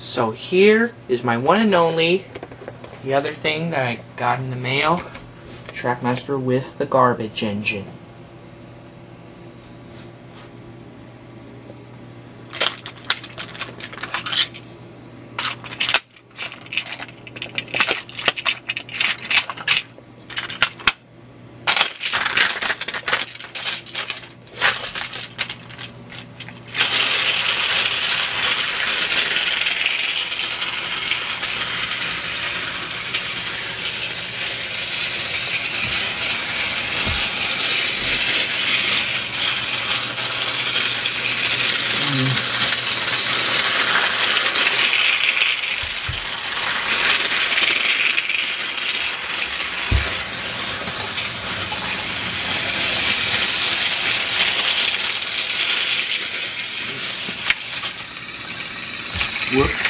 So here is my one and only, the other thing that I got in the mail, Trackmaster with the garbage engine. Whoops.